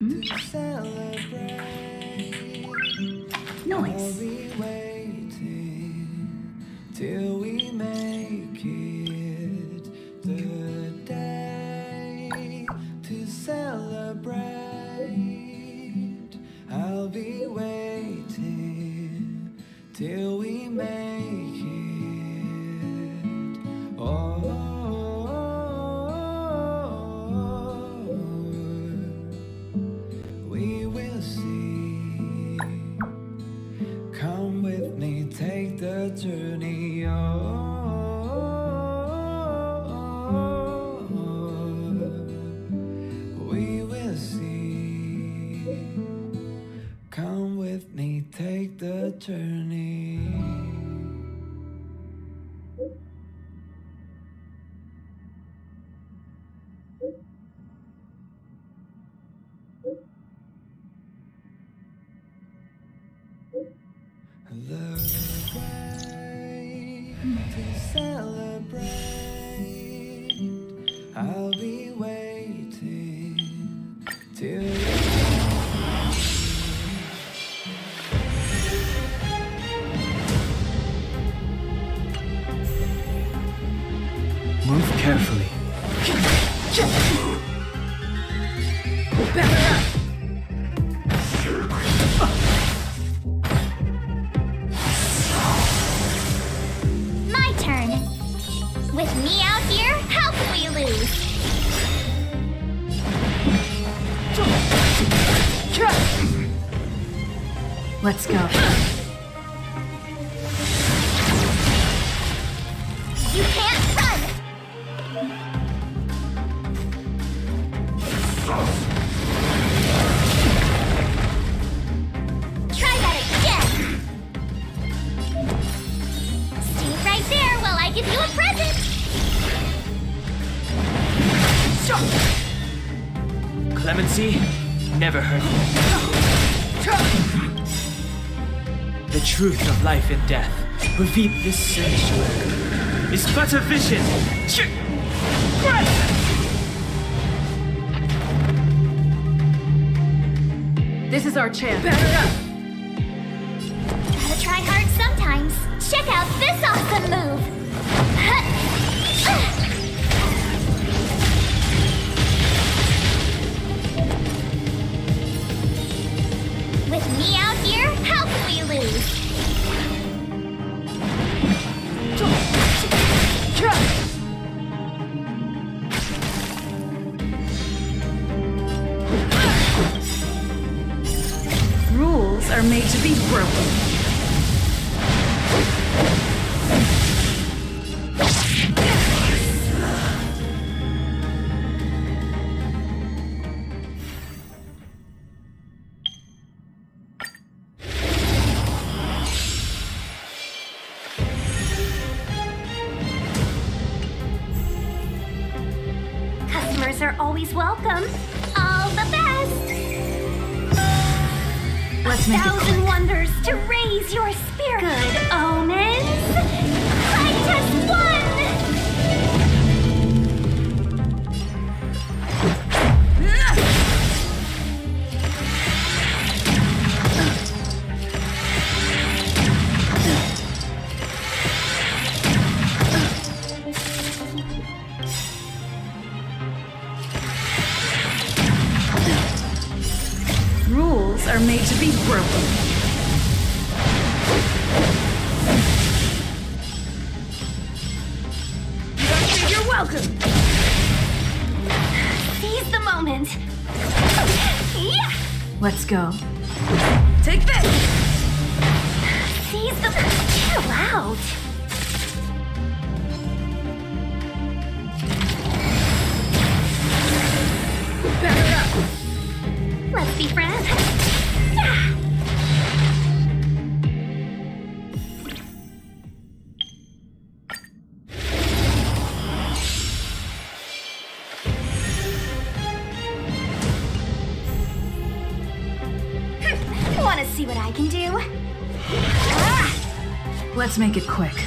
Hmm? defeat this sanctuary. but a vision. This is our chance. Up! Visitors are always welcome. All the best! Let's make A thousand wonders to raise your spirit. Good omens. are made to be broken. You're welcome! Seize the moment! Yeah! Let's go. Take this! Seize the... Chill out! Let's make it quick.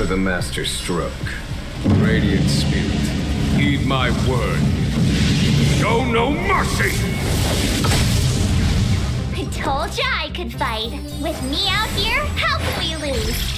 For the master stroke. Radiant spirit, heed my word. Show no mercy! I told ya I could fight. With me out here, how can we lose?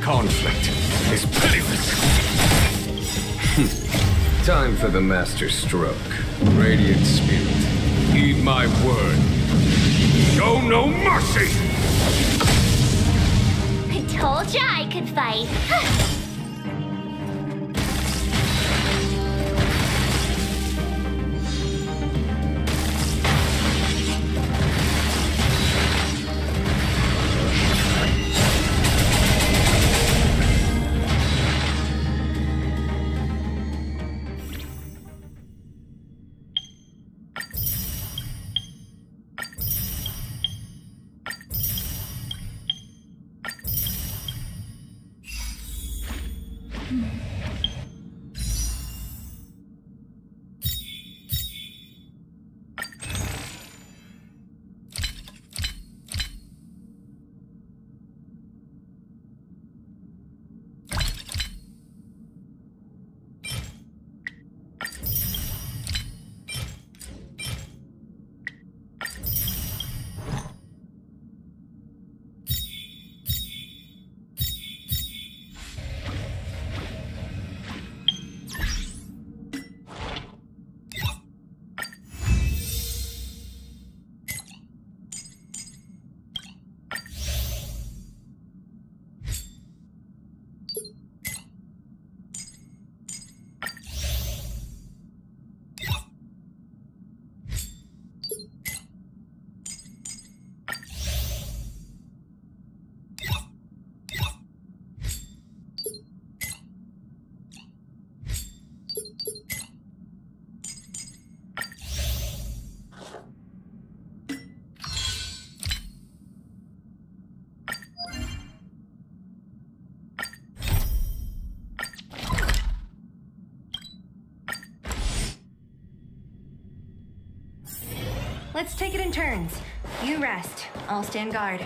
Conflict is pitiless. Hmm. time for the master stroke. Radiant spirit, heed my word. Show no mercy! I told you I could fight. Let's take it in turns. You rest. I'll stand guard.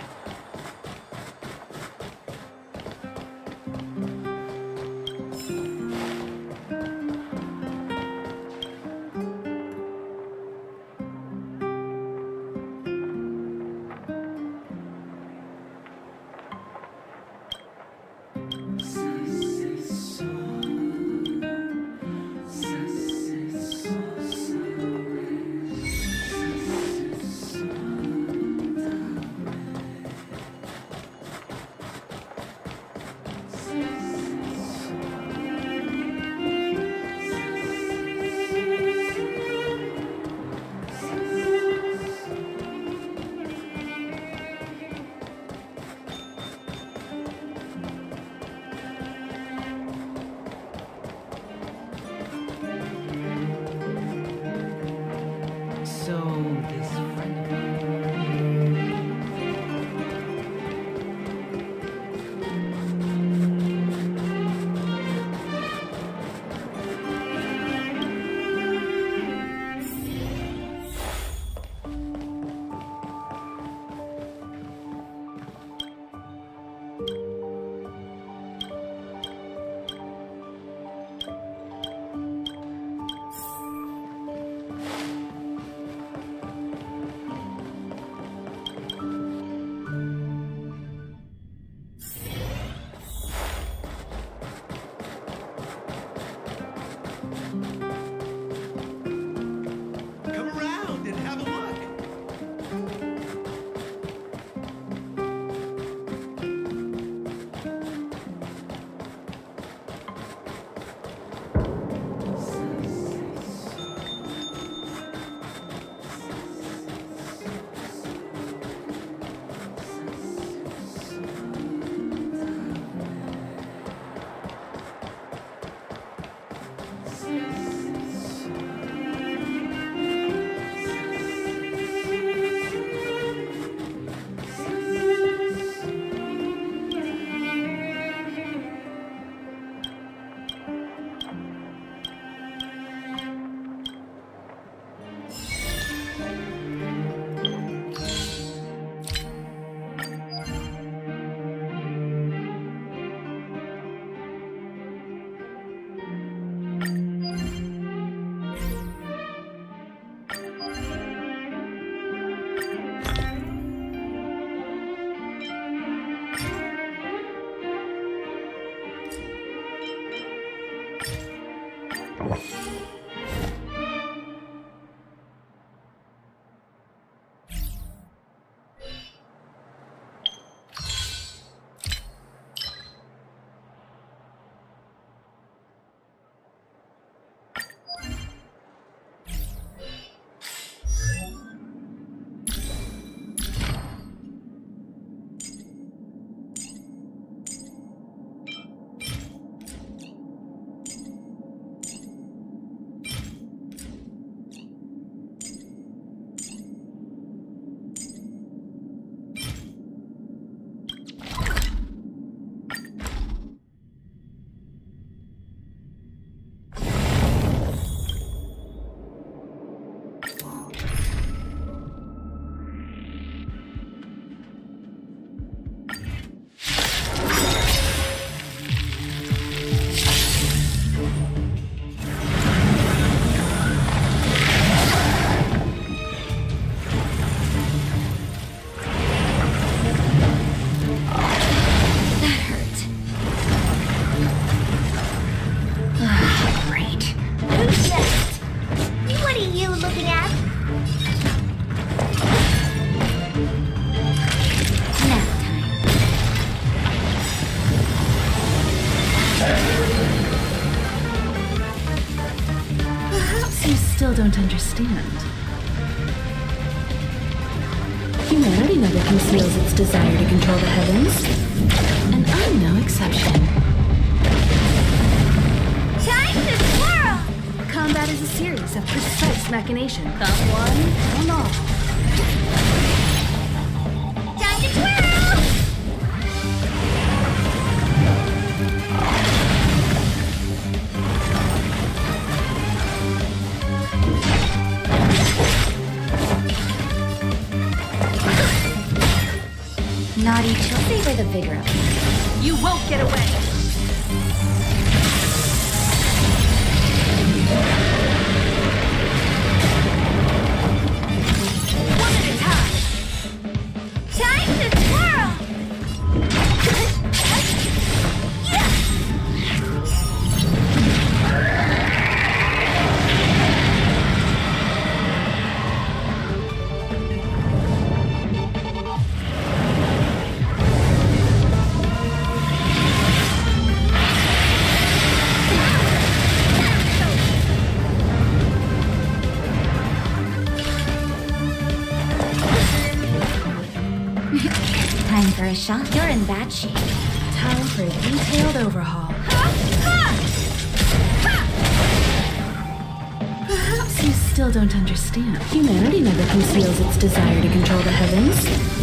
Its desire to control the heavens.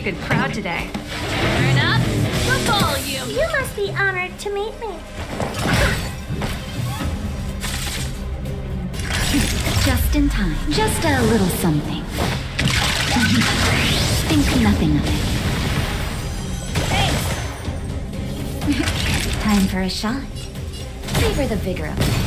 Pretty good crowd today. Turn up the volume. You must be honored to meet me. Just in time. Just a little something. Think nothing of it. time for a shot. Savor the vigor of it.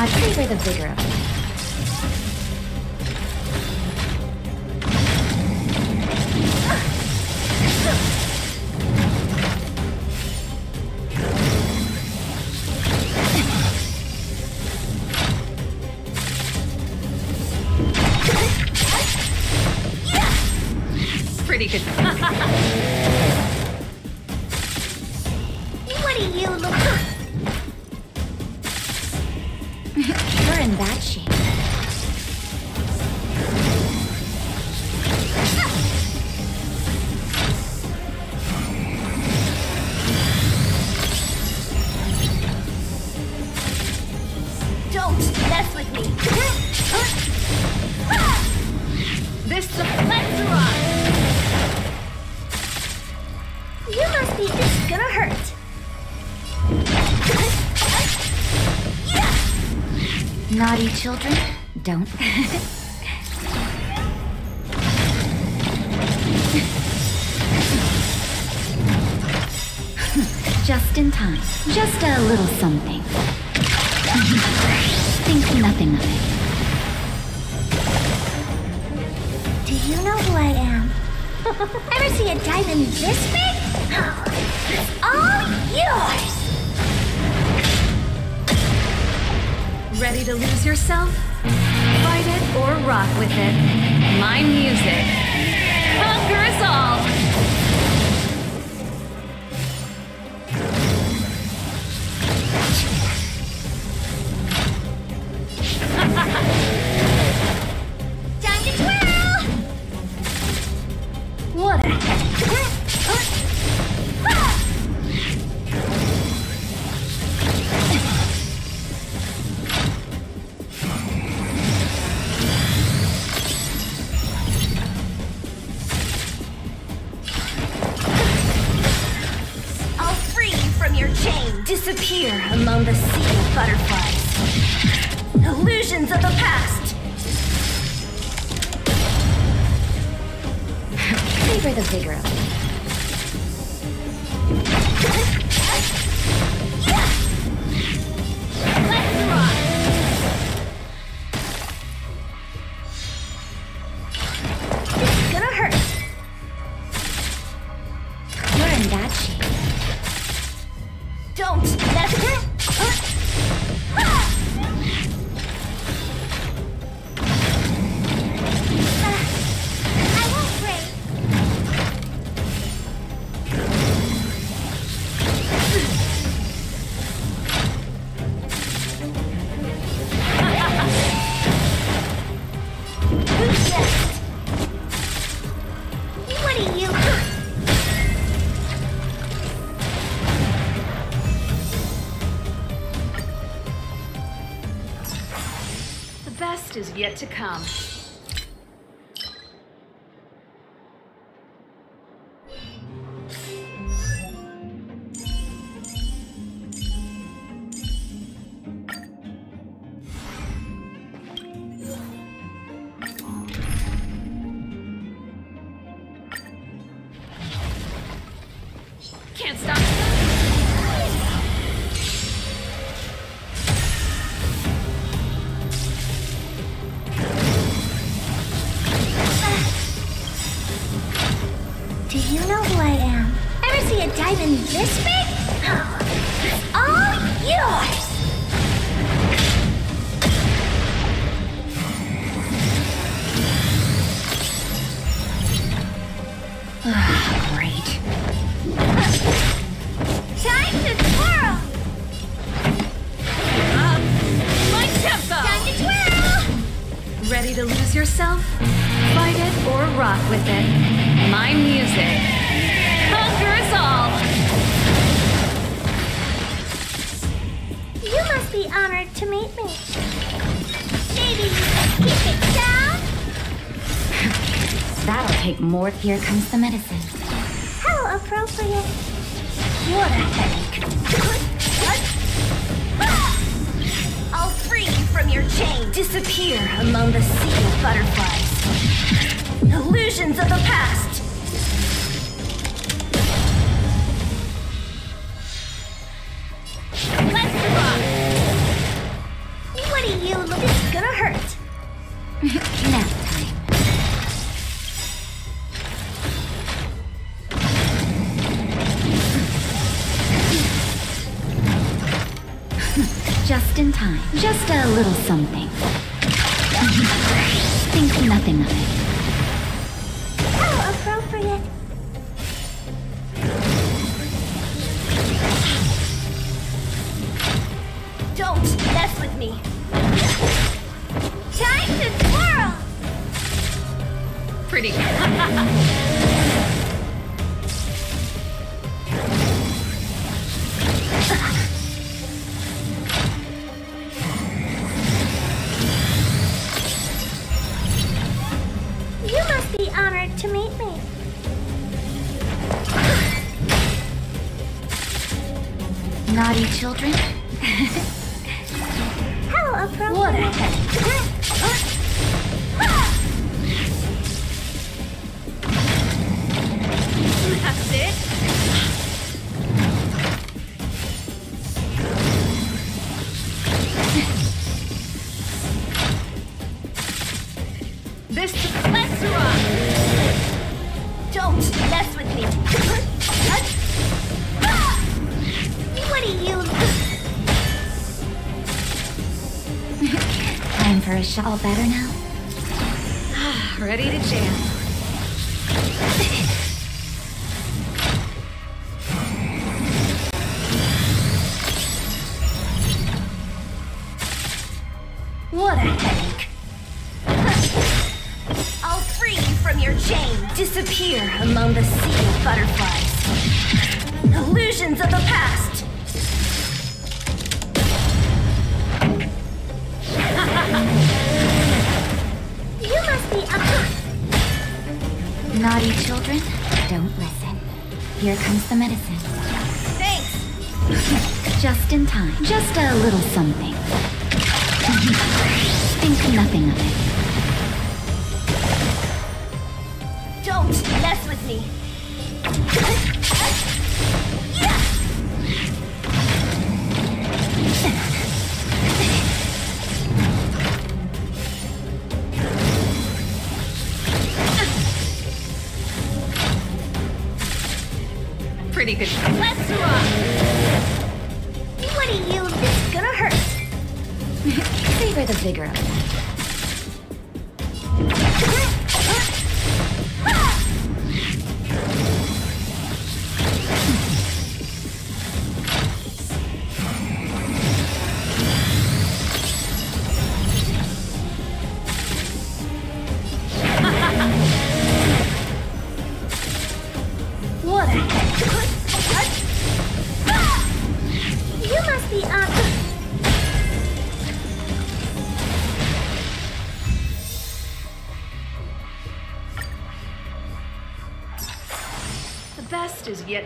Uh, Not savor the vigor of it. Pretty good. What do you look in that shape. Children, don't. Just in time. Just a little something. Think nothing of it. Do you know who I am? Ever see a diamond this big? It's all yours. Ready to lose yourself? Fight it or rock with it. My music. yet to come. This man? Here comes the medicine. All better now? just in time. Just a little something. Think nothing of it. Don't mess with me. Pretty good. figure out that.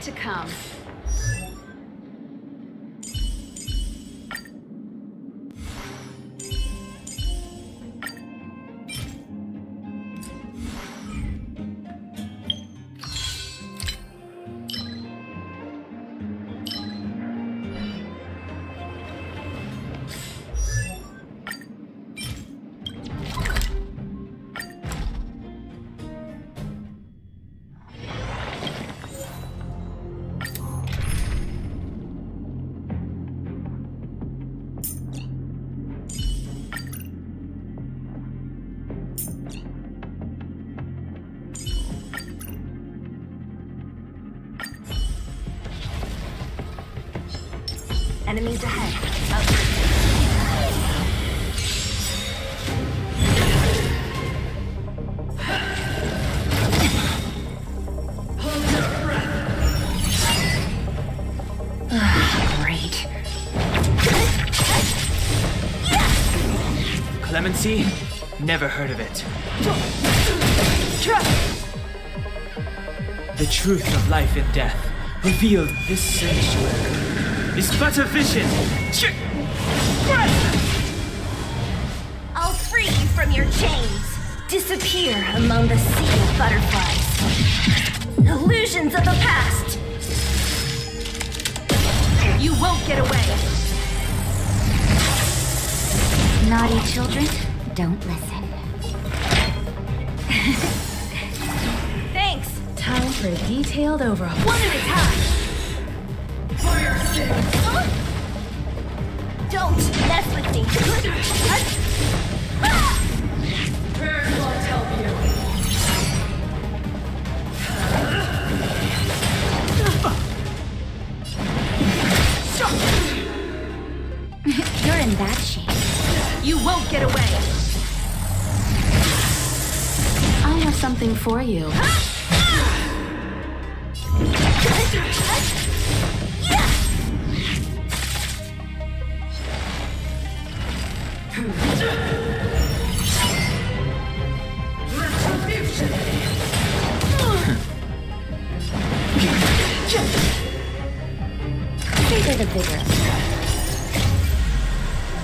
To come. Never heard of it. The truth of life and death, revealed this sanctuary, is but a vision. I'll free you from your chains. Disappear among the sea of butterflies. Illusions of the past. You won't get away. Naughty children, don't listen. For a detailed overhaul. One at a time. Huh? Don't mess with me. You're in bad shape. You won't get away. I have something for you. Vigor.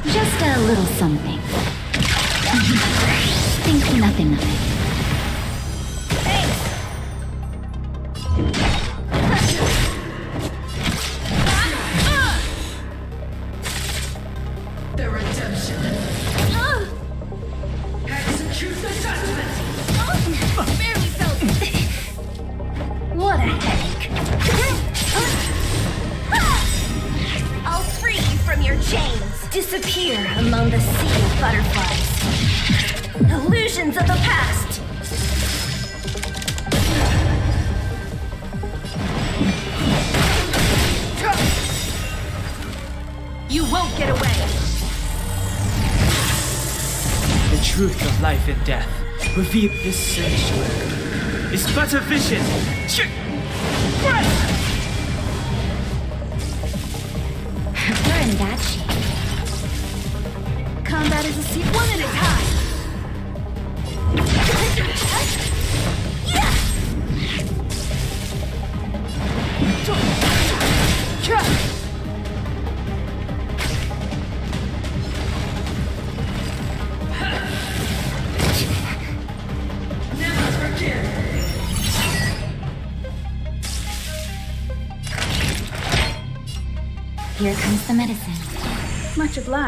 Just a little something. Think nothing of it. Revealed this sanctuary, It's but a vision. Ch-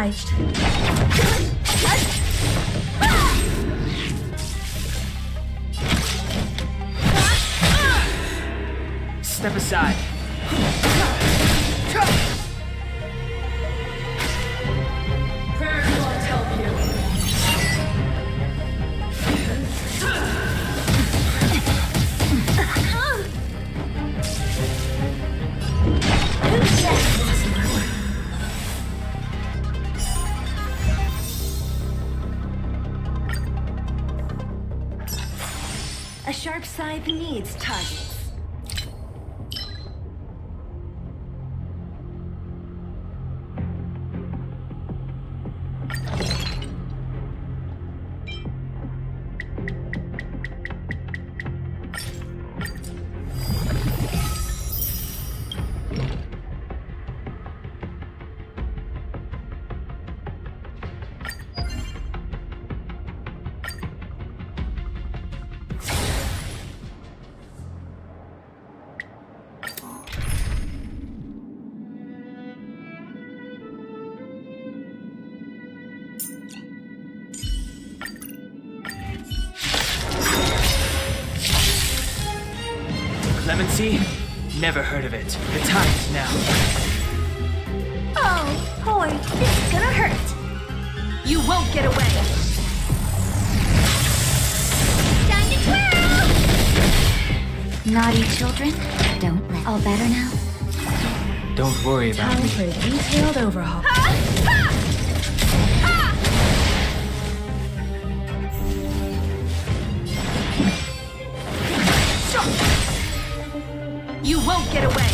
obliged. Step aside. You won't get away. Time to twirl! Naughty children, don't let. All better now? Don't worry about Time me. for a detailed overhaul. You won't get away.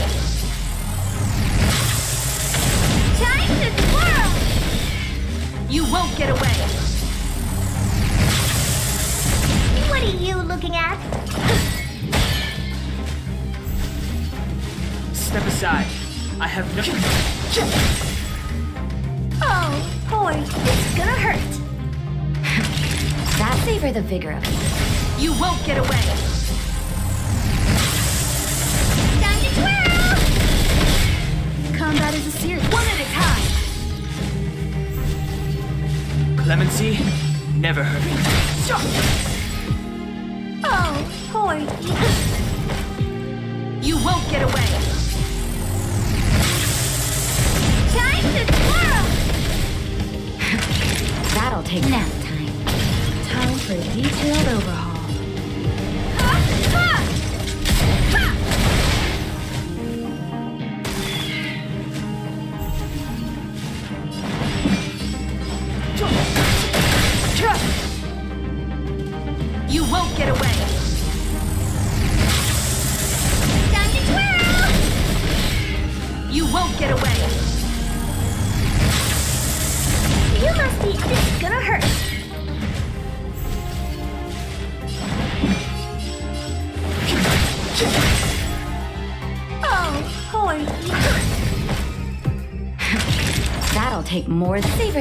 You won't get away. What are you looking at? Step aside. I have no. Oh, boy, this is gonna hurt. That savor the vigor of it. You won't get away. Time to twirl! Combat is a series. One at a time. Clemency? Never heard of it. Oh, boy, You won't get away. time to twirl! That'll take nap time. Time for a detailed overhaul.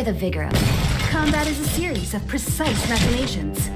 The vigor of it. Combat is a series of precise machinations.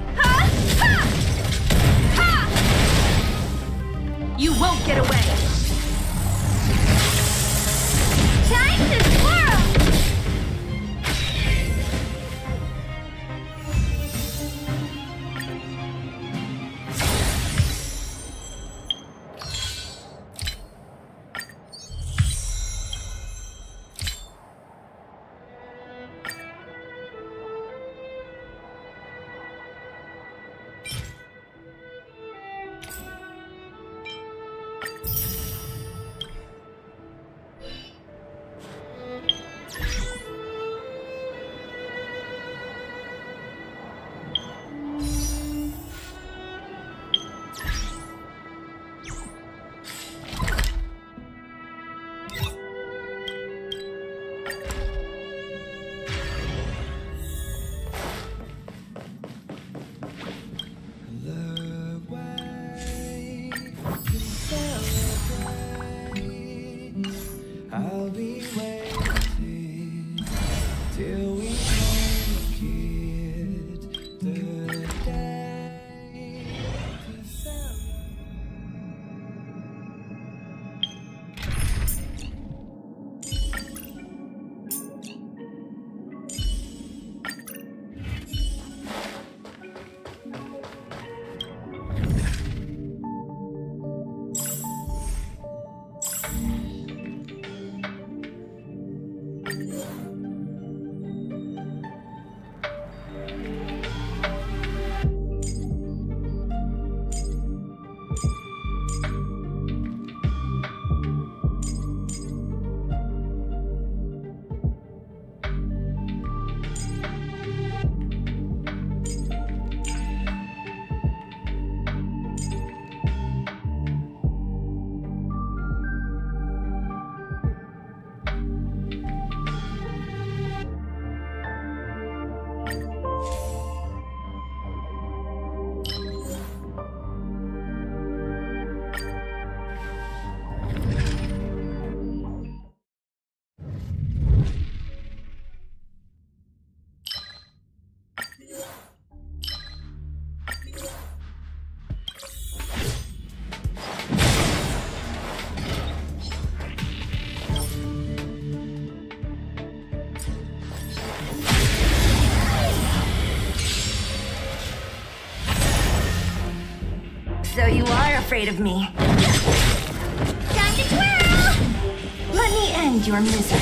afraid of me. Time to twirl! Let me end your misery.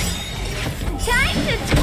Time to twirl!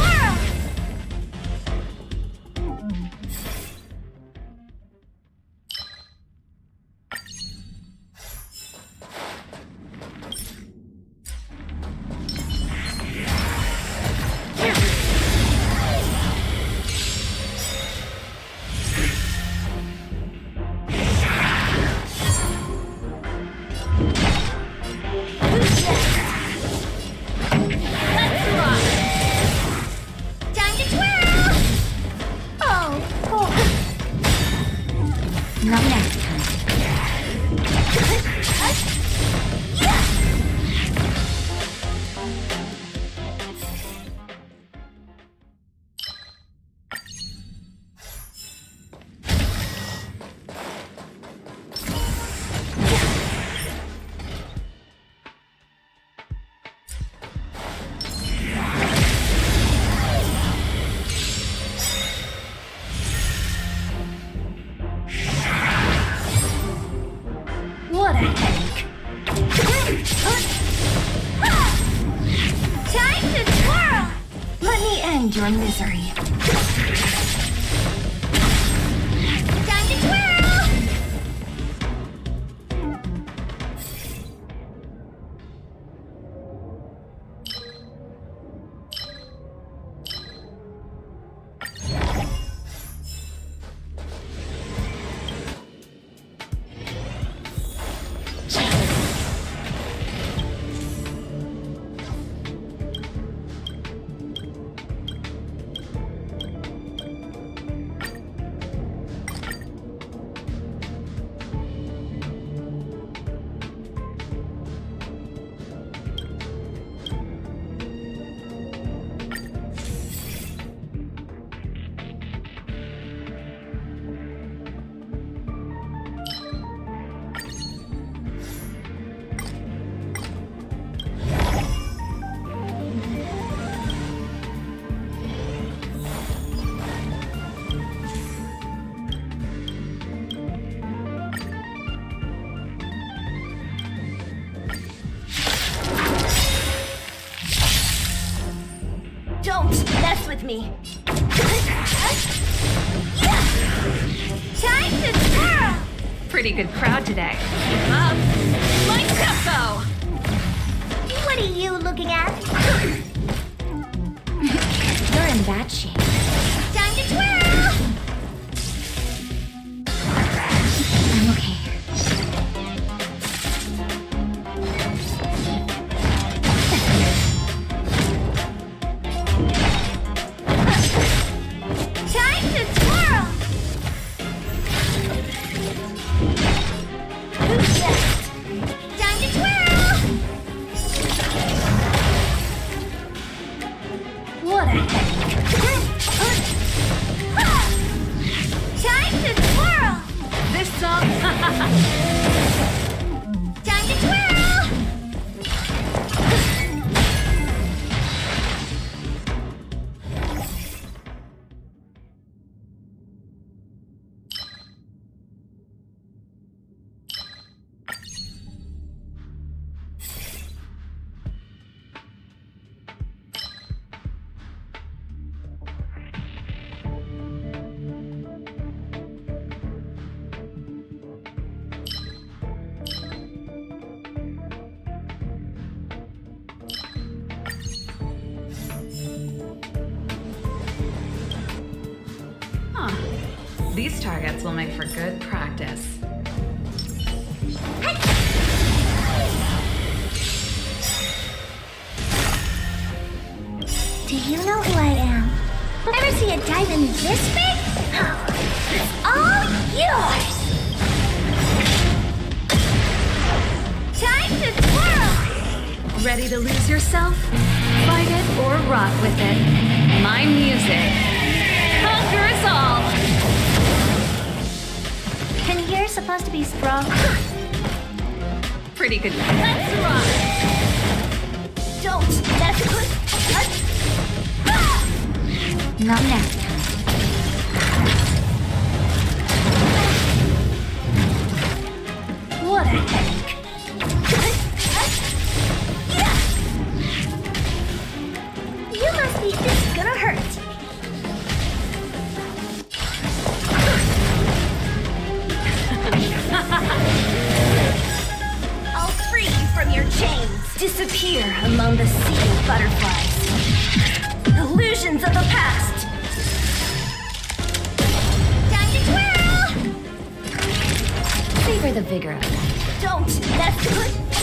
The vigor of life. Don't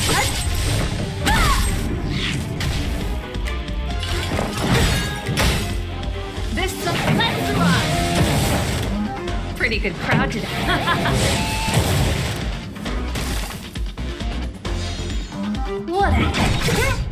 us. Ah! This let's rock. Pretty good crowd today. What a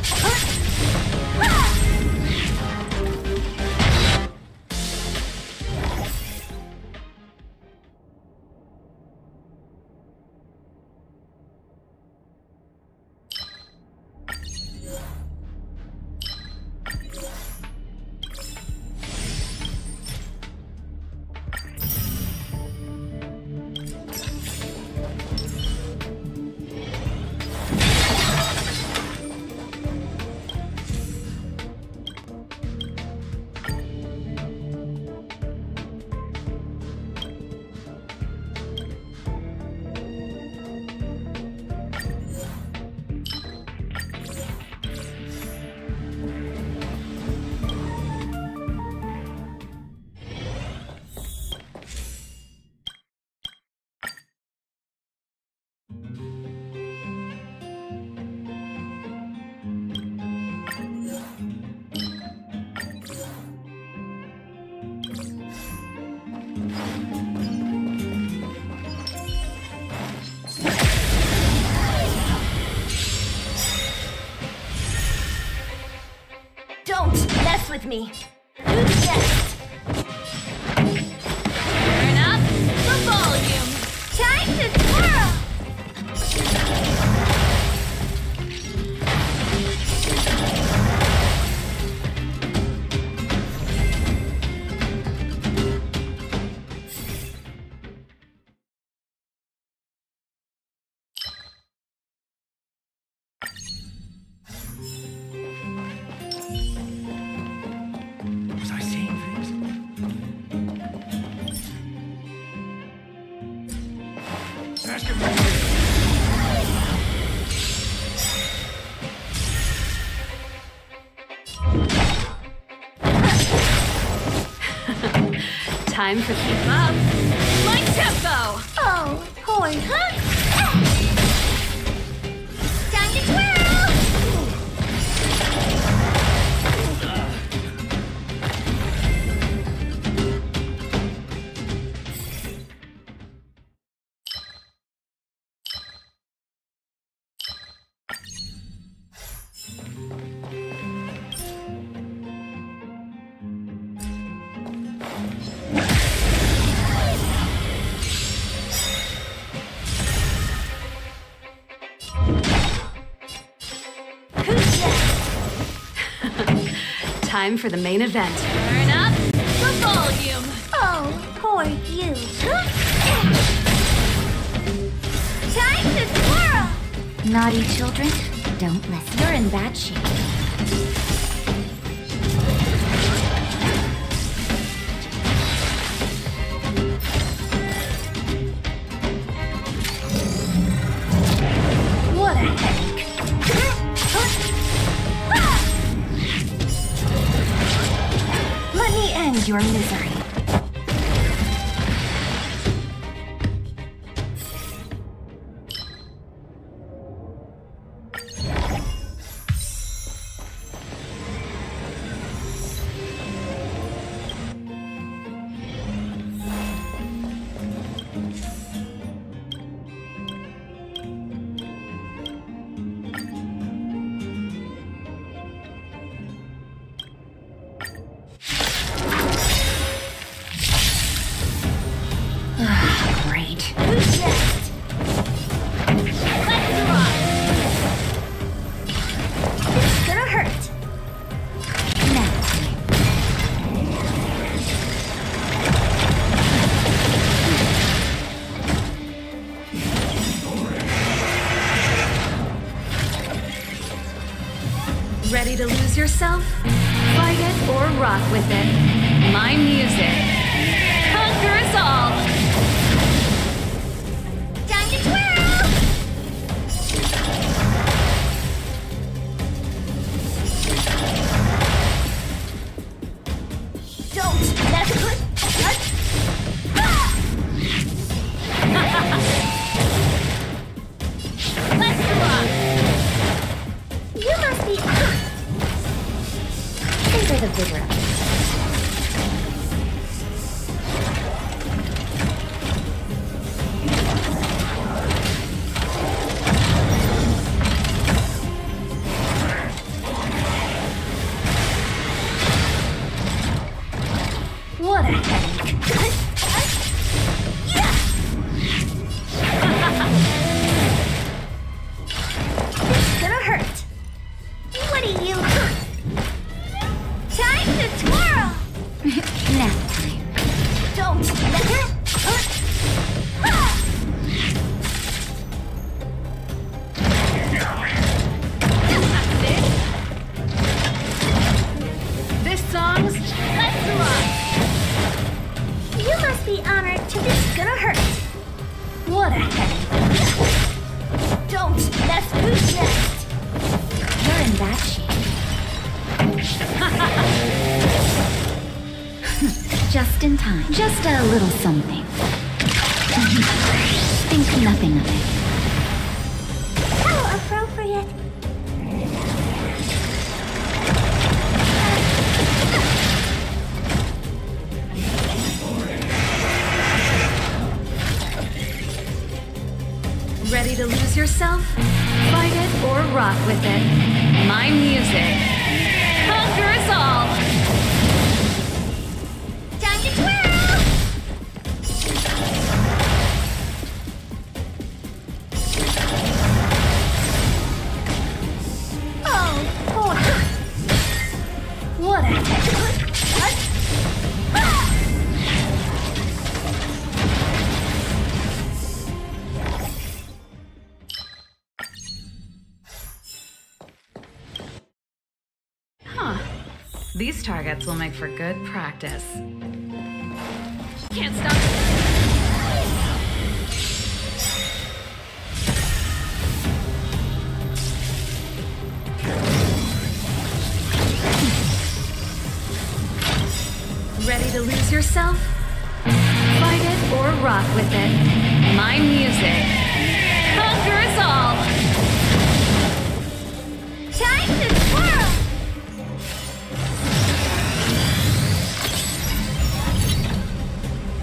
Time for keep up. My tempo. Time for the main event. Turn up the volume. Oh, poor you. Time to twirl! Naughty children, don't listen. You're in bad shape. Your misery. These targets will make for good practice. Can't stop. Ready to lose yourself? Fight it or rock with it. My music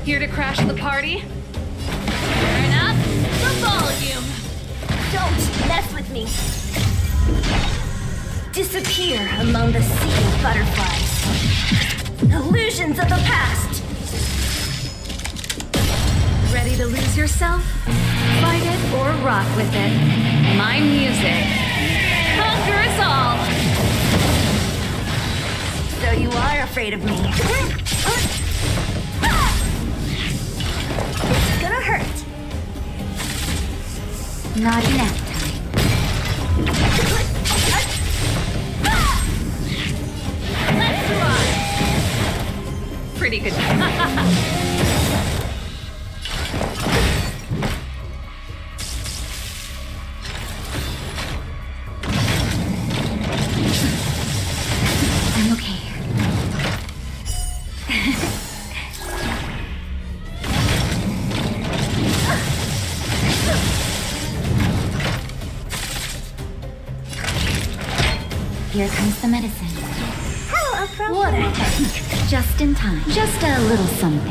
Here to crash the party? Turn up the volume. Don't mess with me. Disappear among the sea of butterflies. Illusions of the past. Ready to lose yourself? Fight it or rock with it. My music conquers all. So you are afraid of me. hurt. Not enough time. Pretty good. little something.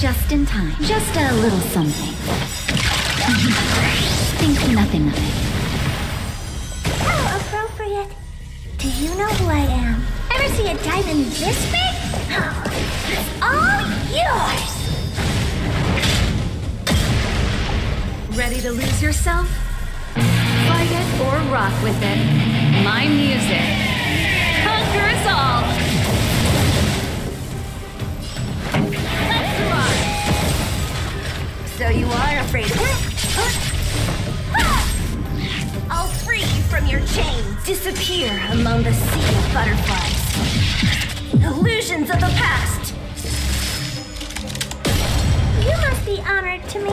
Just in time. Just a little something. Think nothing of it. How appropriate. Do you know who I am? Ever see a diamond this big? It's all yours! Ready to lose yourself? Fight it or rock with it. My music conquers all. So you are afraid of I'll free you from your chains. Disappear among the sea of butterflies. Illusions of the past. You must be honored to me.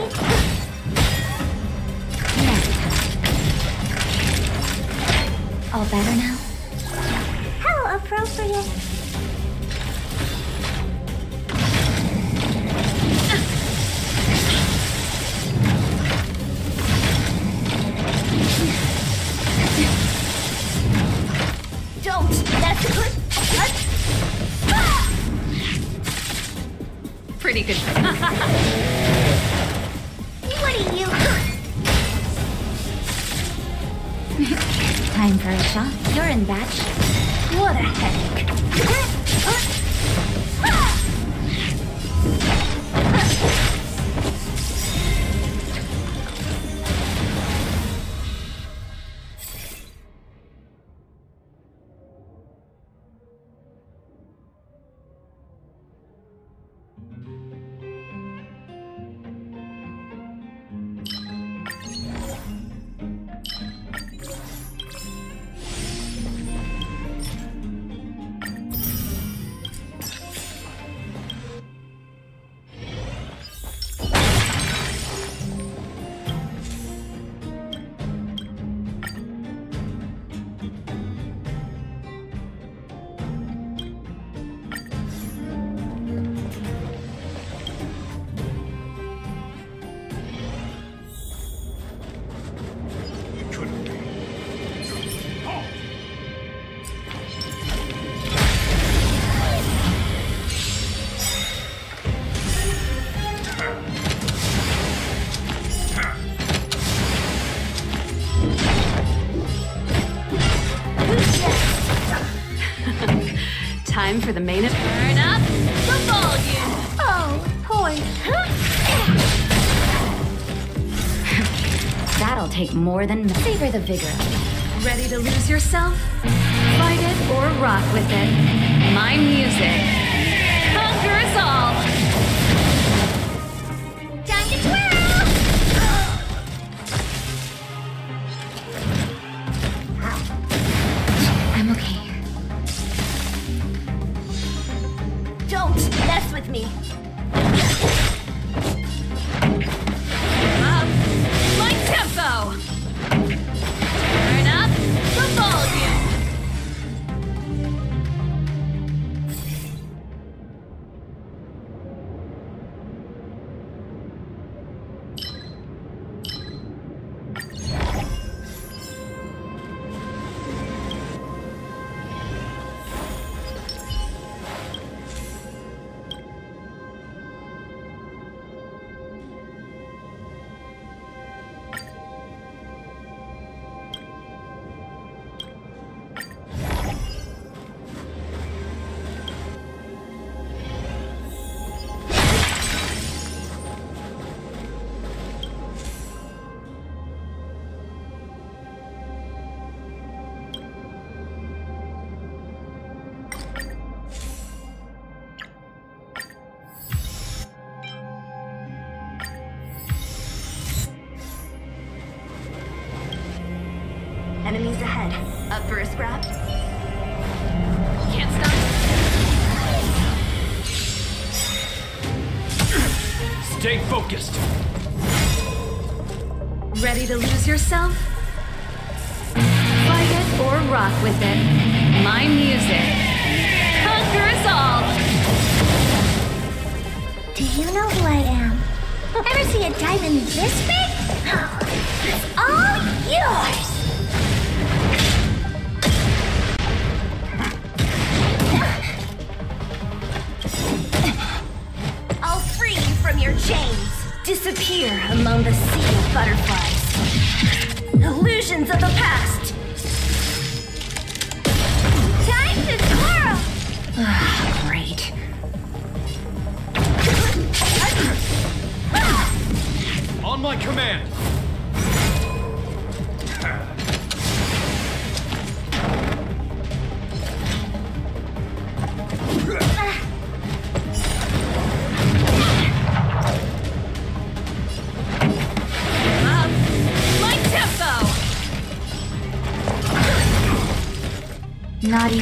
All better now? How appropriate. てる for the main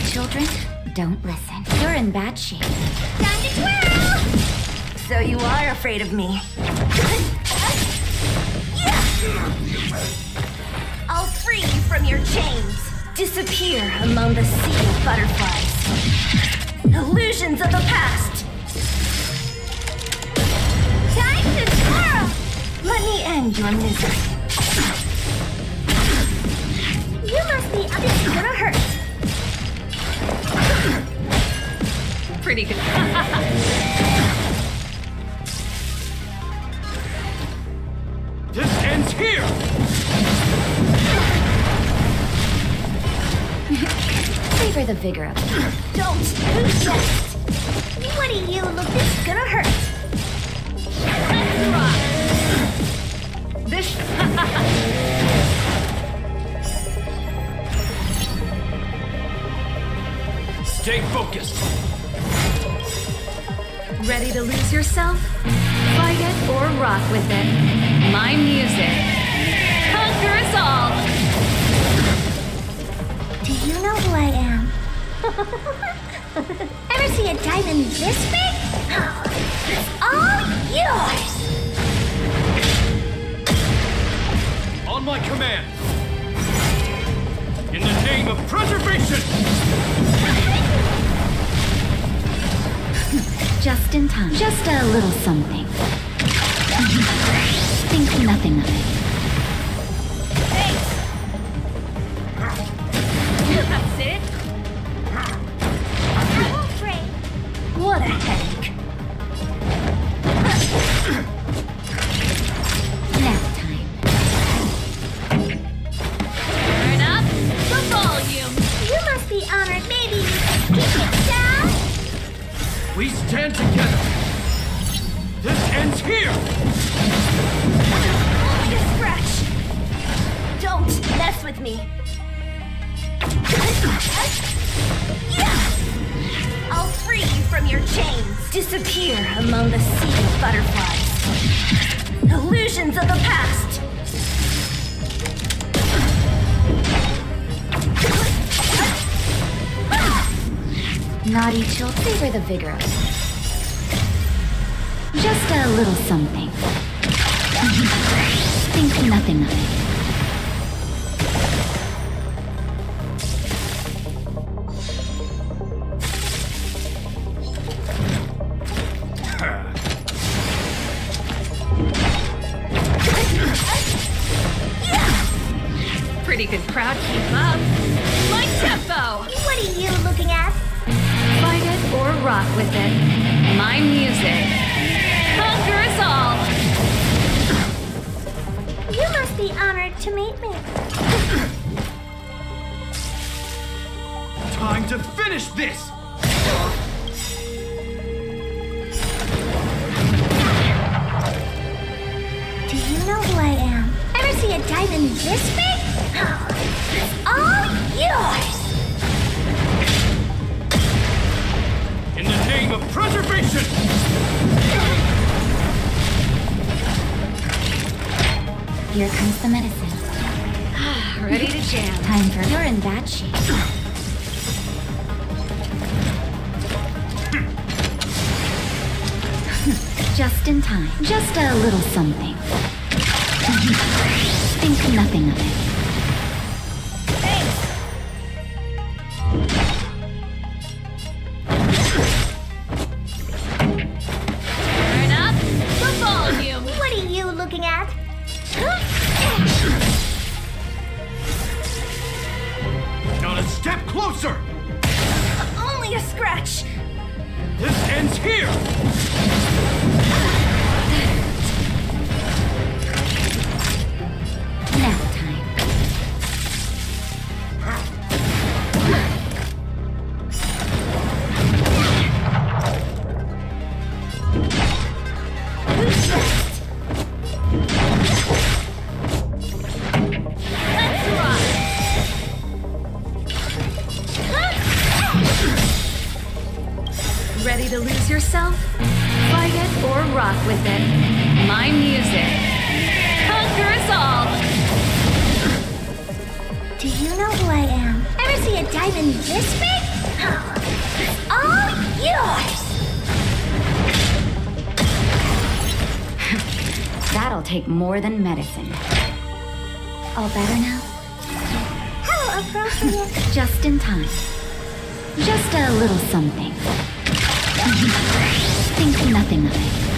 Children, don't listen. You're in bad shape. Time to twirl! So you are afraid of me. rock with it. My music. Conquer us all! Do you know who I am? Ever see a diamond this big? It's all yours! On my command! In the name of preservation! Just in time. Just a little something. Think nothing of it. Thanks. That's it. I won't break. What a heck? the vigorous. more than medicine. All better now? Hello, appropriate. Just in time. Just a little something. Think nothing of it.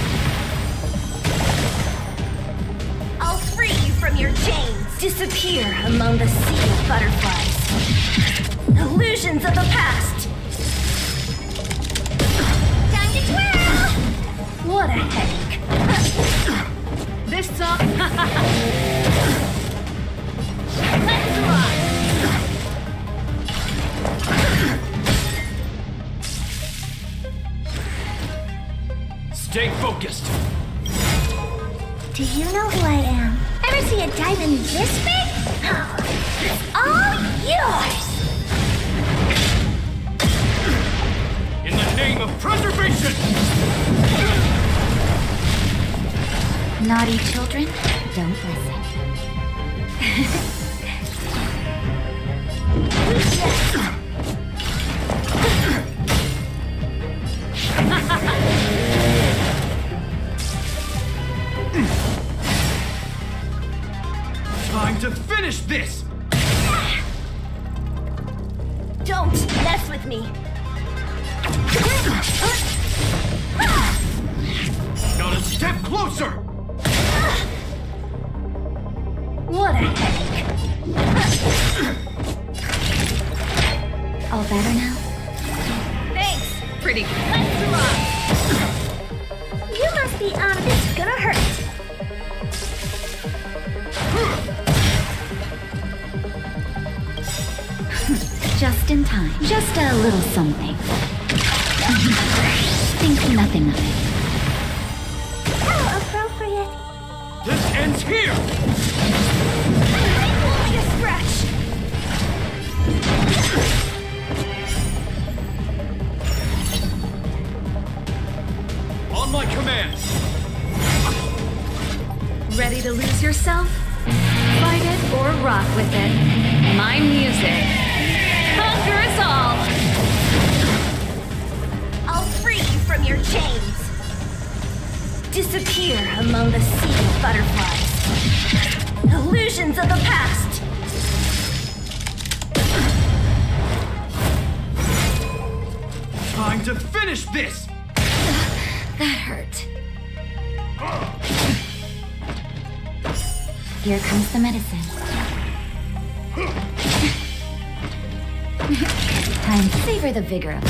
Time savor the vigor of.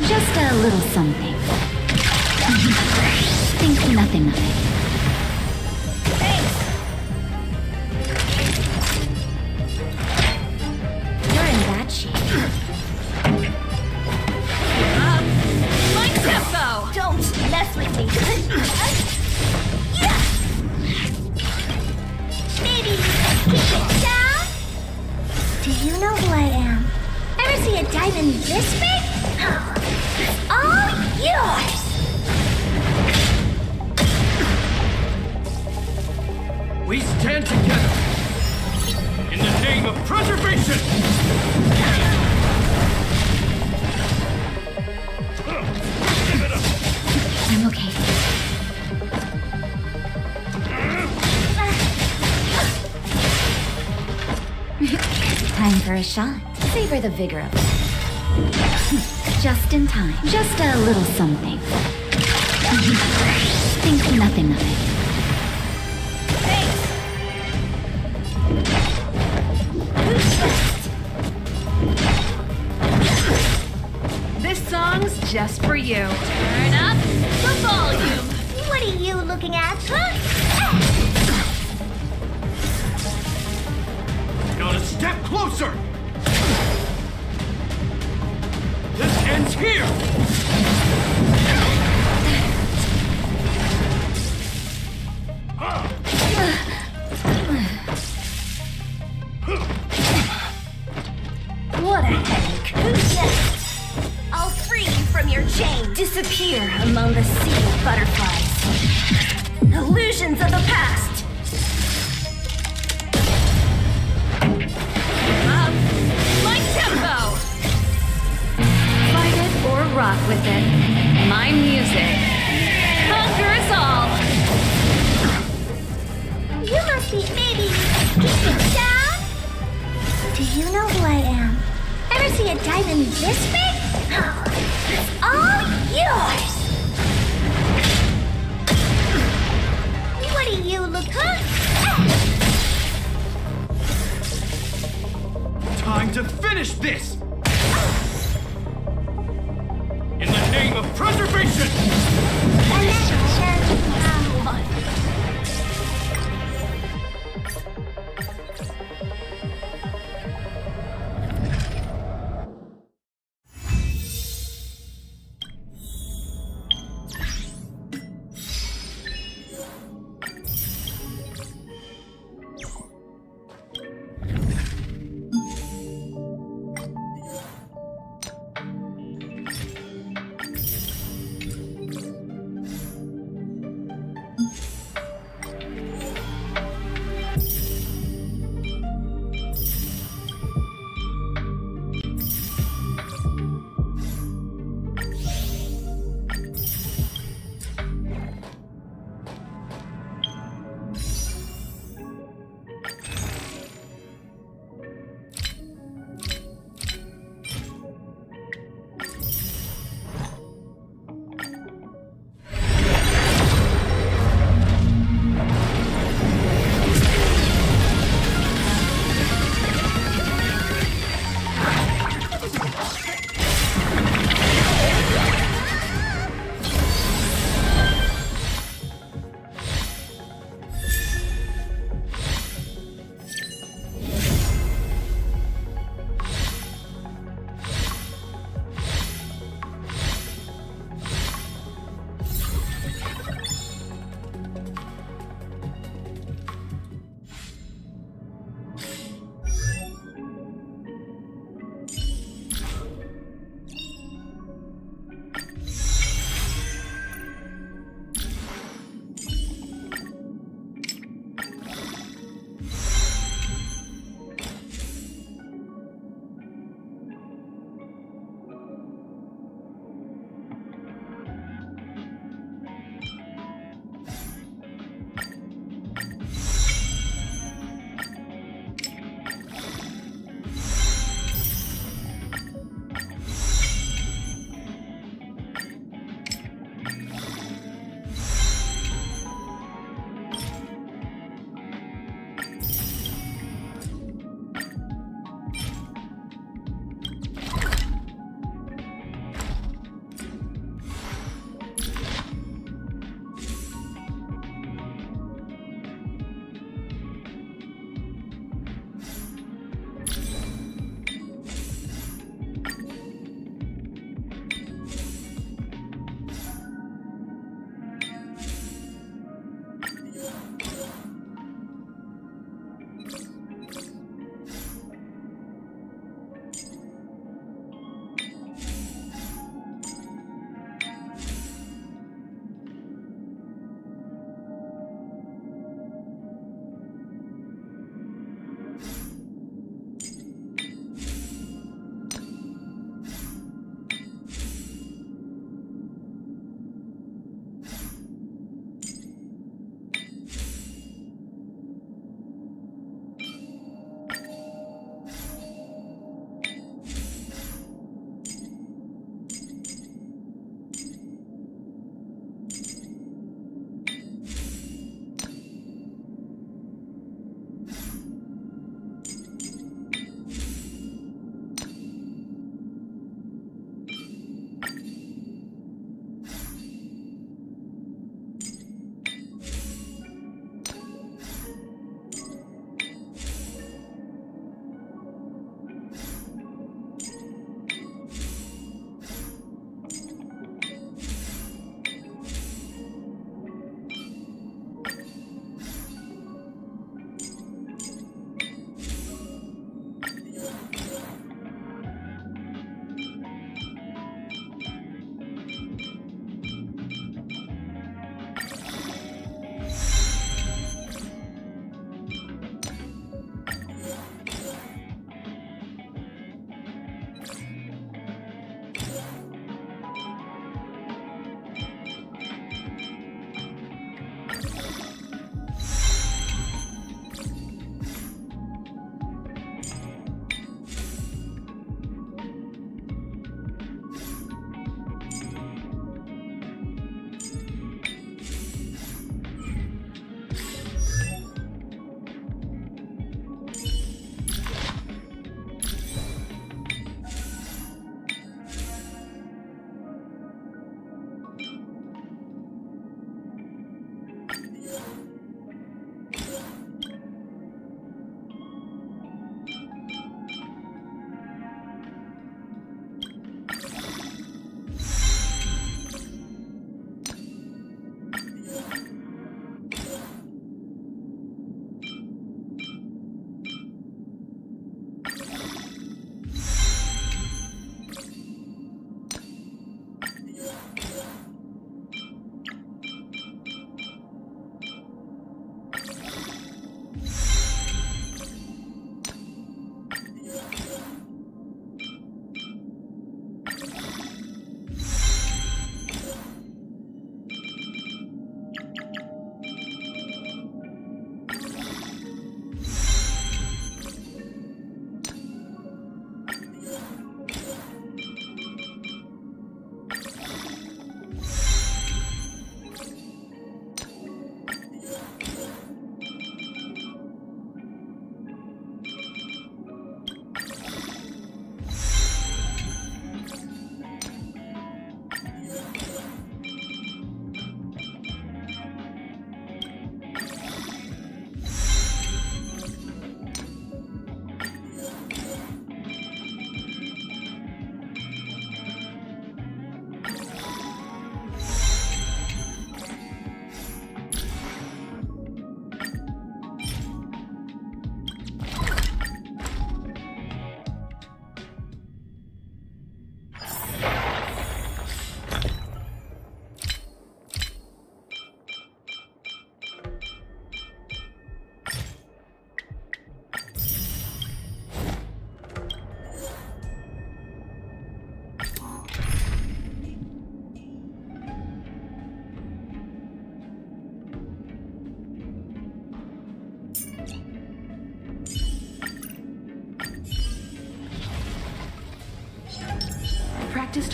Just a little something. Think nothing of it. know who I am. Ever see a diamond this big? All yours! We stand together in the name of preservation! I'm okay. Time for a shot. Savor the vigor of it. Just in time. Just a little something. Think nothing of it. This song's just for you. Turn up the volume. What are you looking at? Huh? step closer! This ends here!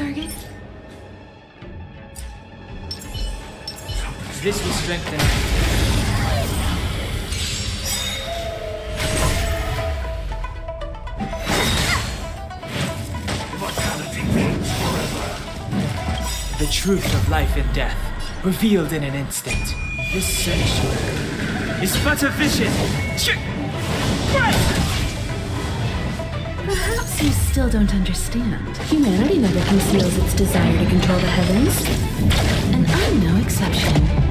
target? This will strengthen. The truth of life and death, revealed in an instant. This sanctuary is but a vision. Right! Perhaps you still don't understand. Humanity never conceals its desire to control the heavens. And I'm no exception.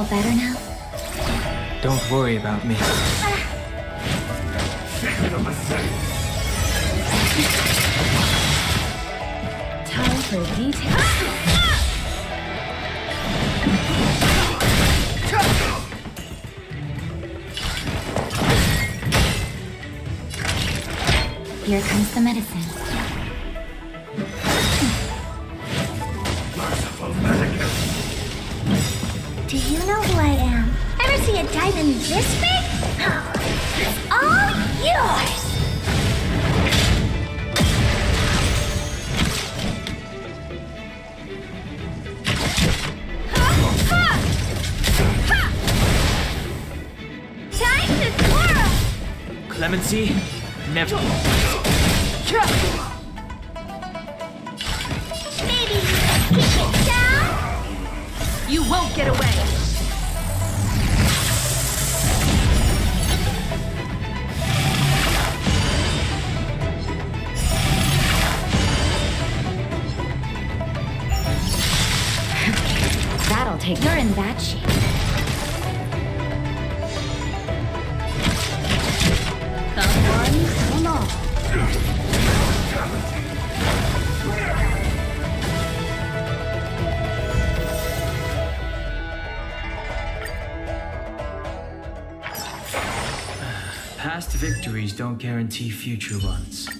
all better now? take. You're in bad shape. Come on, come on. Past victories don't guarantee future ones.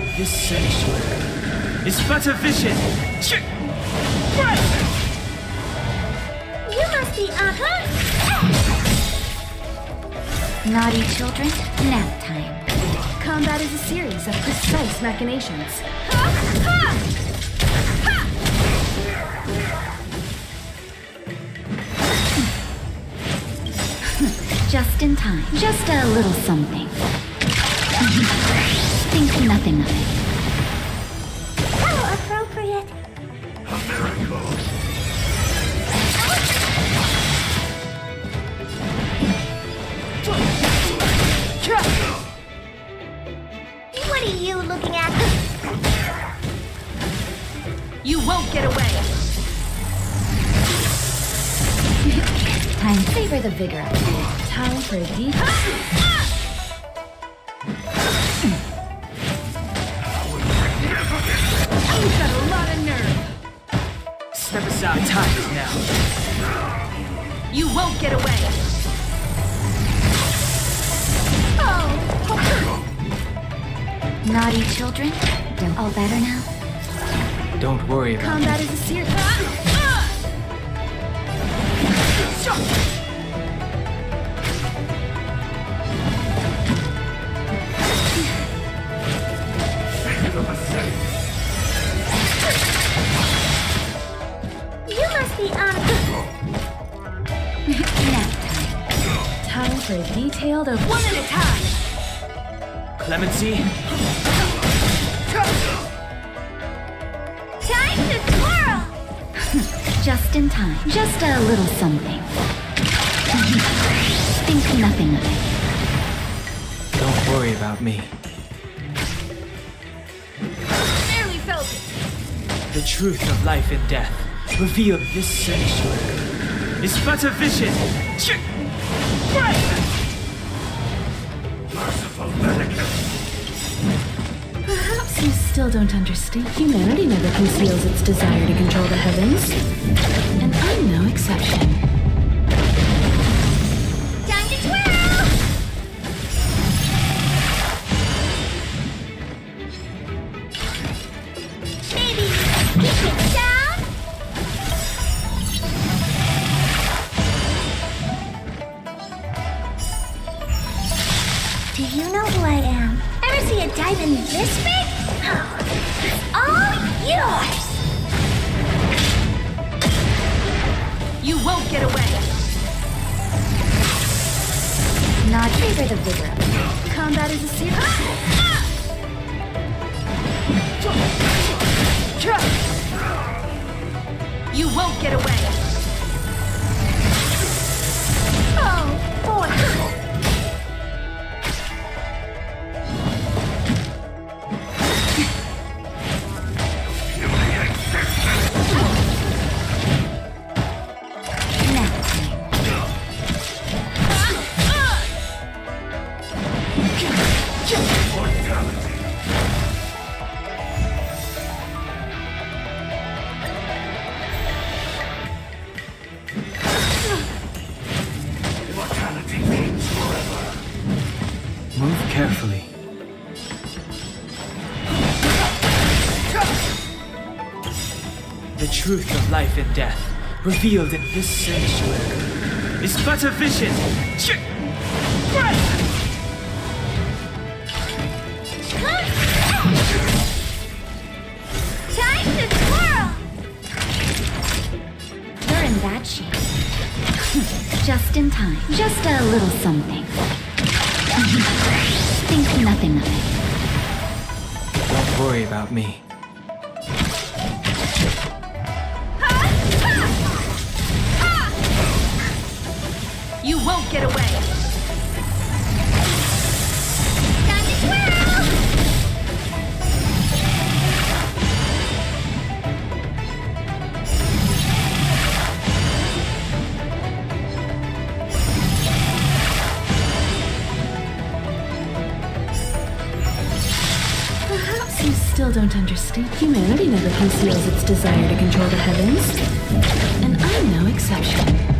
Revealed this sanctuary, is but a vision. Ch- You must be uh Naughty children, nap time. Combat is a series of precise machinations. Just in time. Just a little something. Think Step aside. Time is now. You won't get away. Oh. Naughty children, don't all better now. Don't worry about it. Combat is a series. You must be uh Nap time. Time for a detailed of One at a time. Clemency, time to twirl. Just in time. Just a little something. Think nothing of it. don't worry about me. Barely felt it. The truth of life and death, revealed this sanctuary, is but a vision. Ch- Perhaps you still don't understand. Humanity never conceals its desire to control the heavens. And I'm no exception. Life and death, revealed in this sanctuary, is but a vision. Ch- Time to twirl. You're in bad shape. Just in time. Just a little something. Think nothing of it. Don't worry about me. You won't get away. Perhaps you still don't understand. Humanity never conceals its desire to control the heavens. And I'm no exception.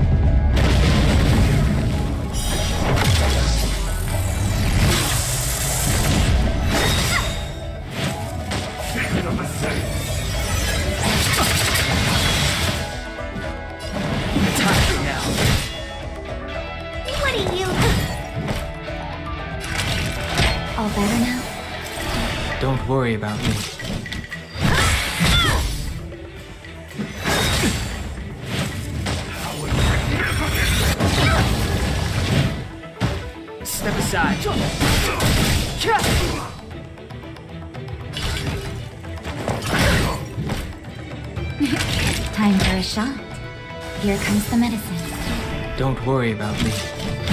About me.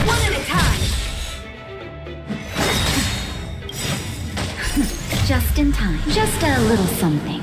One at a time. Just in time. Just a little something.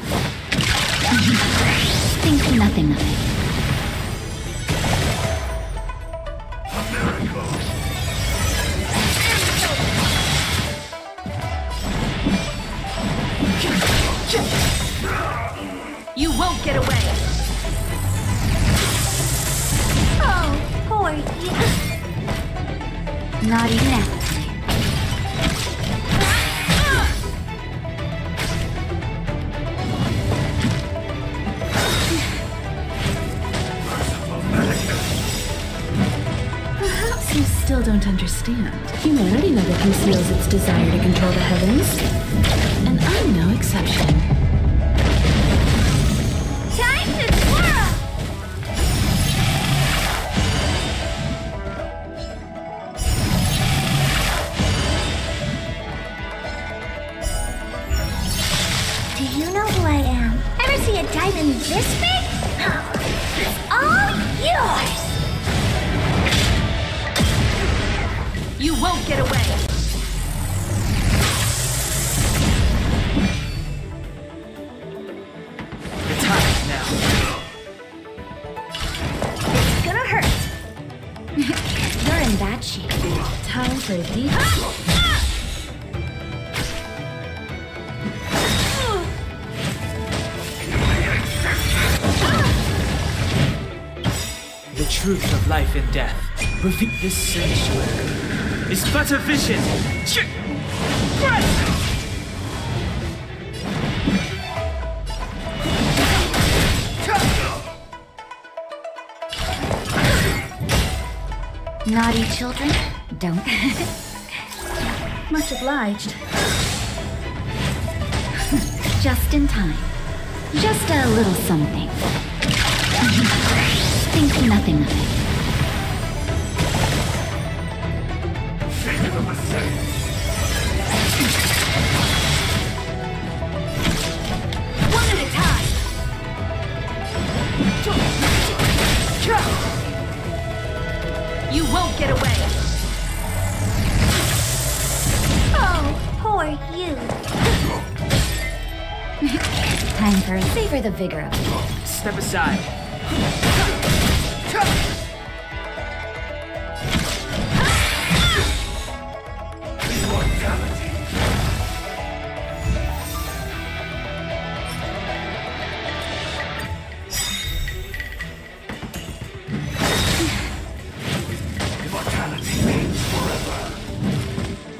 Reveal this sanctuary. Is but a vision. Ch- naughty children. Don't. Much obliged. Just in time. Just a little something. Think nothing of it. The vigor of it. Step aside.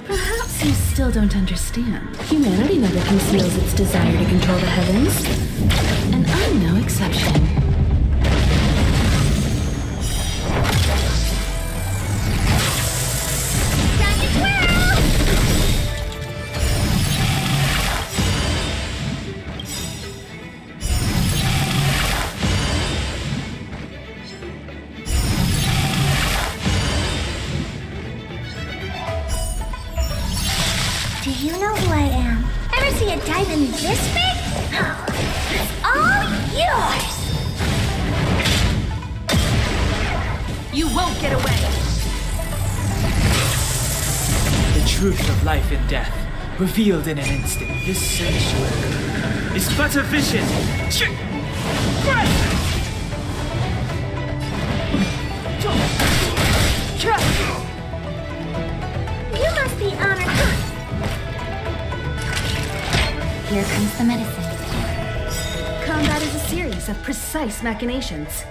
Perhaps you still don't understand. Humanity never conceals its desire revealed in an instant. This sanctuary is but a vision. Ch- You must be honored. Here comes the medicine. Combat is a series of precise machinations.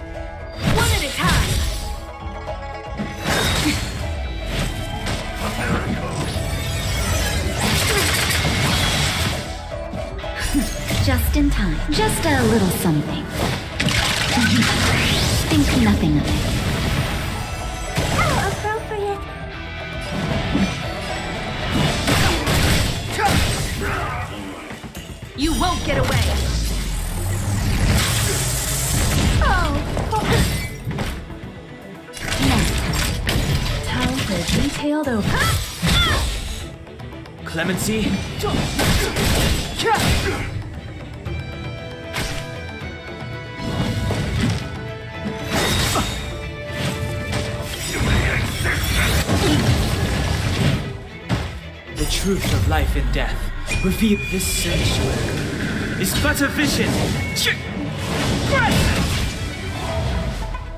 Revealed this sanctuary, is but a vision.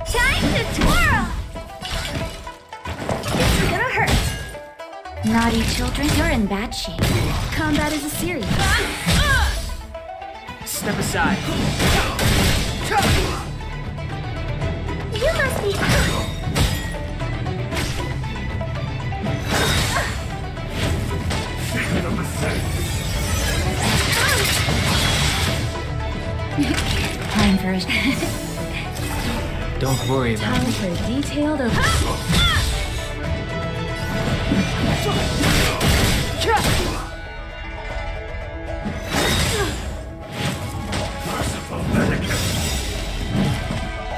Time to twirl. This is gonna hurt. Naughty children, you're in bad shape. Combat is a series. Step aside. Time for a Don't worry about time for a detailed over.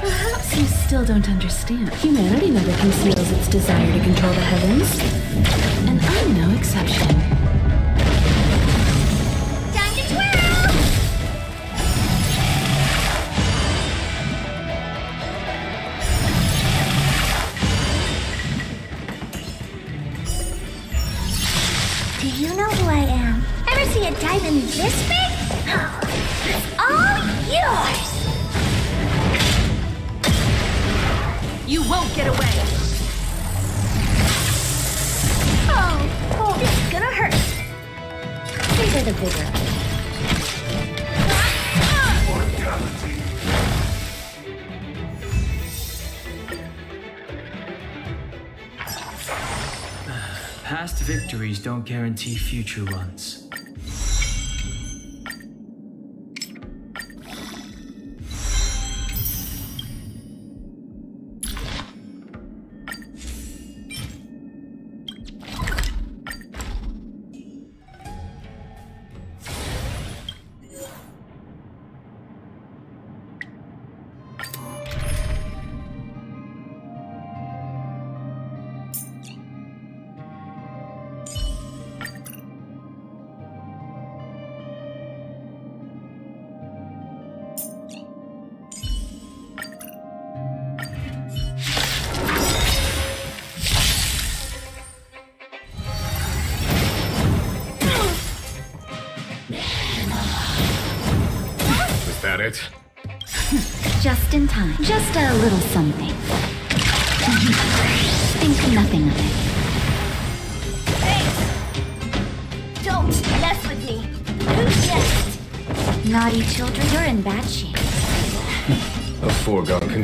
Perhaps you still don't understand. Humanity never conceals its desire to control the heavens. And I'm no exception. Guarantee future ones.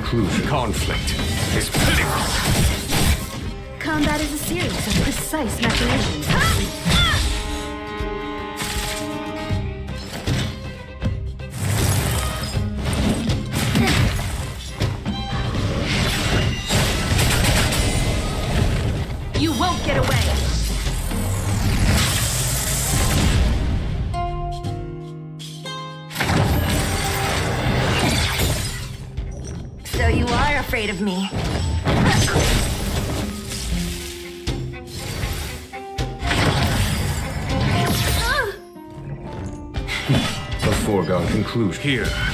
Conclusion. Conflict conclusion. Here.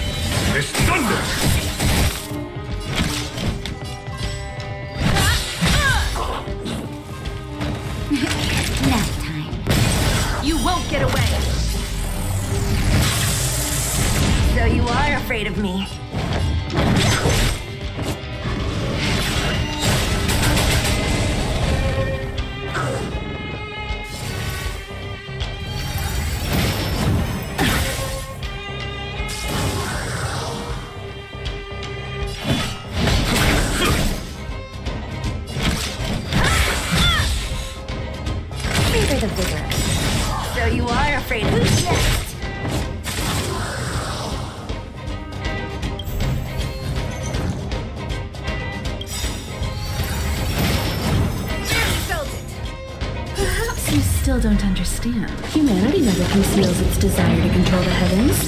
Understand. Humanity never conceals its desire to control the heavens.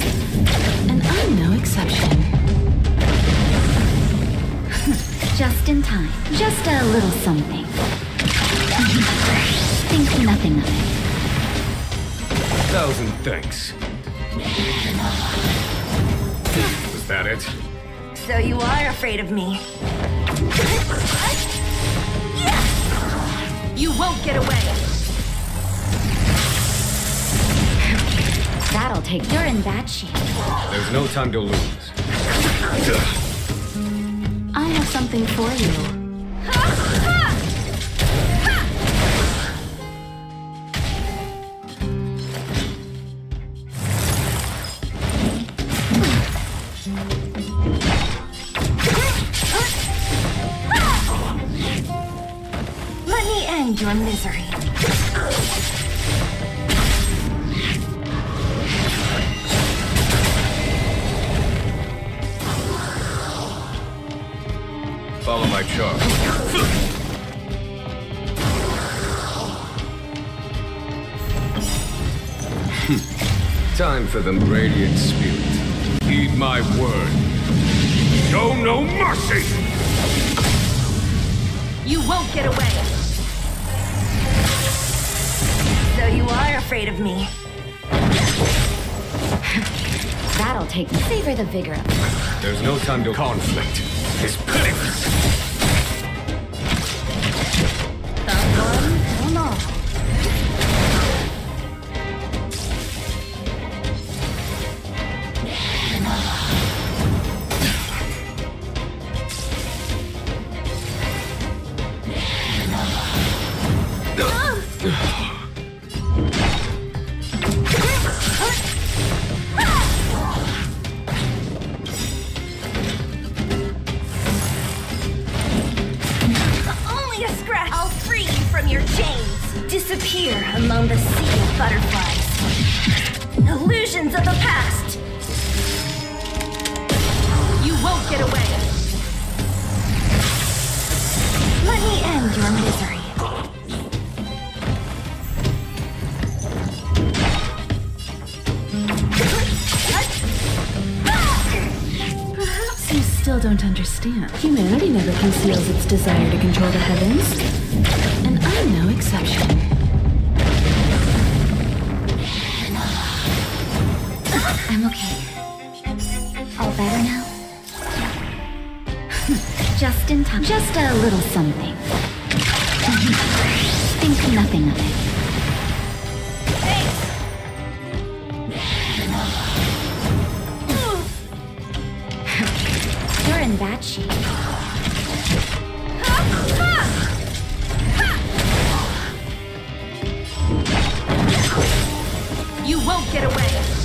And I'm no exception. Just in time. Just a little something. Think nothing of it. A Thousand thanks. Was that it? So you are afraid of me. Yes! You won't get away. That'll take. You're in bad shape. There's no time to lose. I have something for you. For the radiant spirit. Heed my word. Show no mercy! You won't get away. So you are afraid of me. That'll take. Favor the vigorous. There's no time to conflict. Is pitiless! Better now? Just in time. Just a little something. Think nothing of it. You're in bad shape. You won't get away.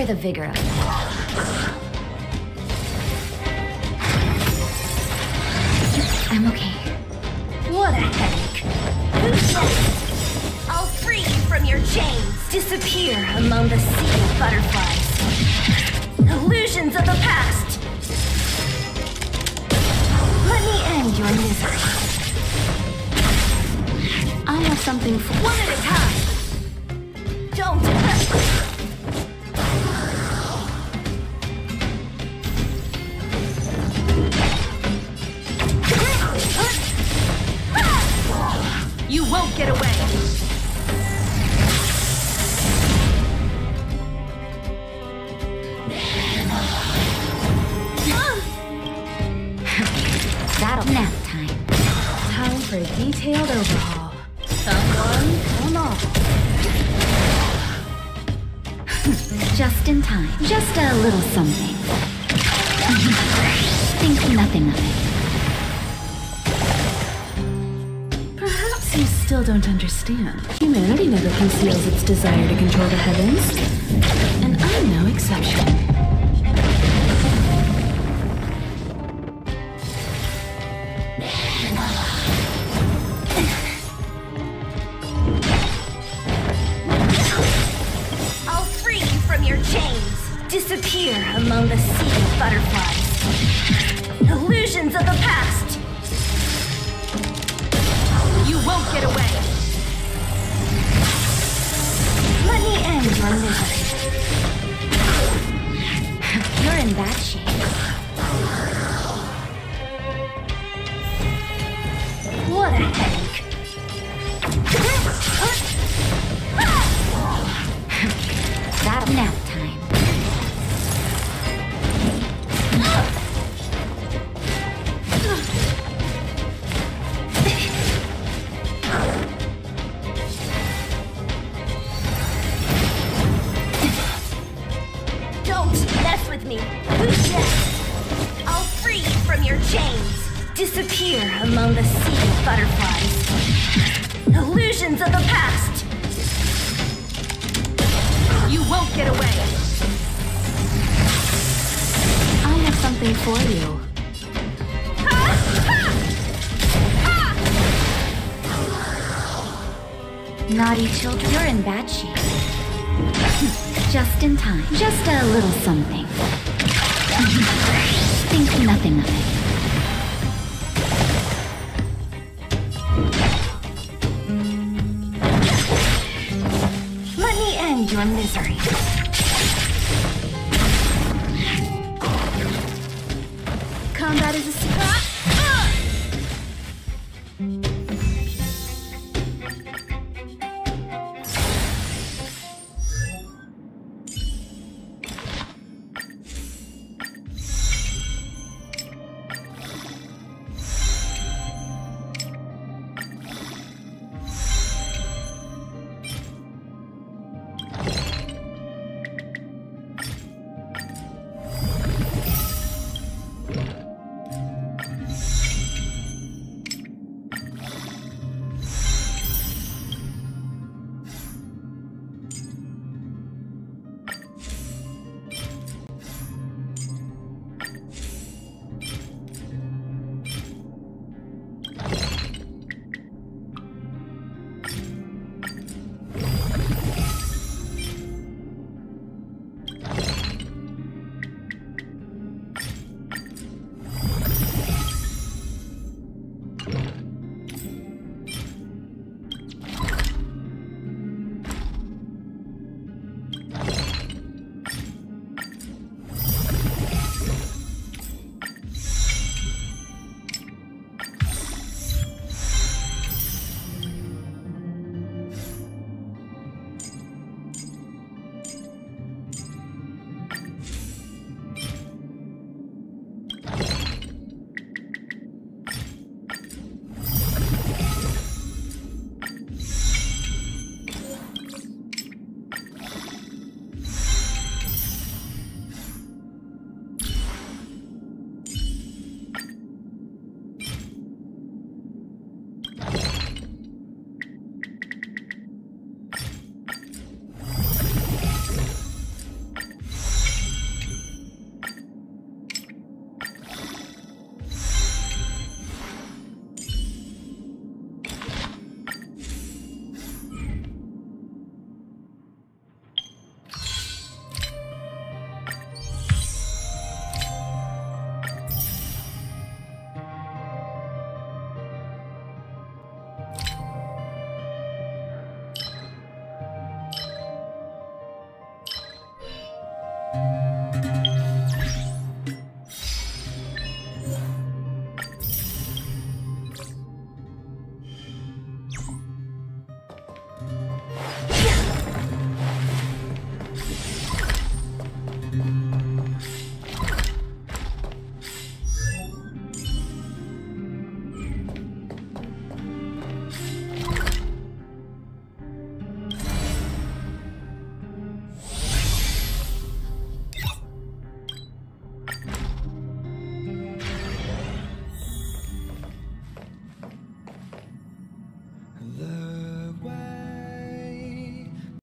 Favor the vigorous. I'm okay. What a headache. I'll free you from your chains. Disappear among the sea of butterflies. Illusions of the past. Let me end your misery. I have something for One at a time. understand. Humanity never conceals its desire to control the heavens, and I'm no exception. You're in bad shape. Just in time. Just a little something. Think nothing of it. Let me end your misery.